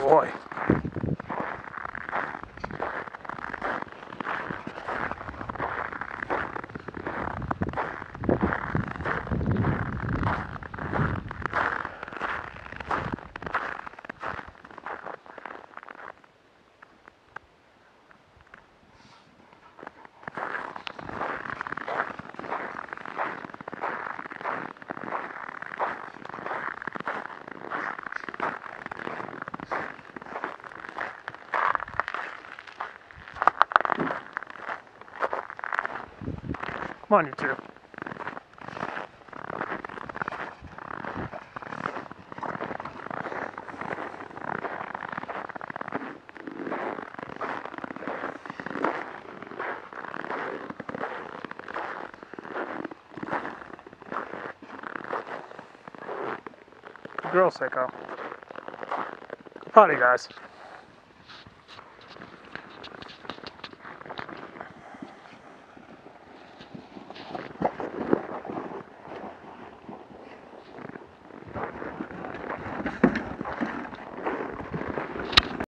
boy. Come on, you two. Girl. Good potty, guys.